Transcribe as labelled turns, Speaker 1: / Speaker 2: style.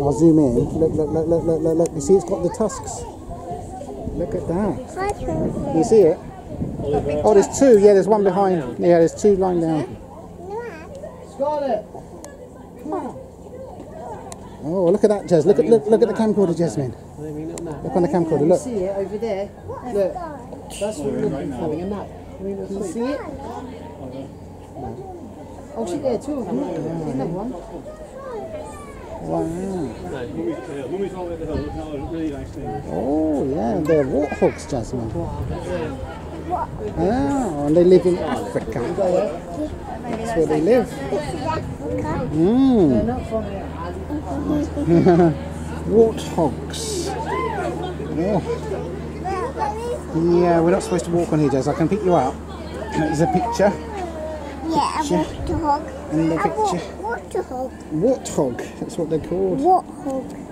Speaker 1: I'll zoom in. Look, look, look, look, look, look, look. You see it's got the tusks. Look at that. You see it? Oh, there's two. Yeah, there's one behind. Yeah, there's two lying down.
Speaker 2: Scarlet.
Speaker 1: Oh, look at that, Jez. Look at look, look at the camcorder, Jasmine. Look on the camcorder.
Speaker 2: You
Speaker 1: Look.
Speaker 2: see it over there? Look. That's what we're. Having a nap. Can you see it? Oh, see there, two of them. There's another one.
Speaker 1: Wow.
Speaker 3: Mummy's all over the hill, looking at a really nice thing.
Speaker 1: Oh, yeah, they're warthogs, Jasmine. Ah, and they live in Africa. That's where they live.
Speaker 2: They're not from here.
Speaker 1: Warthogs. Oh. Yeah, we're not supposed to walk on here, Jez. I can pick you up. There's a picture.
Speaker 4: Yeah, a warthog.
Speaker 1: And the
Speaker 4: A wa-
Speaker 1: picture.
Speaker 4: warthog.
Speaker 1: Warthog. That's what they're called.
Speaker 4: Warthog.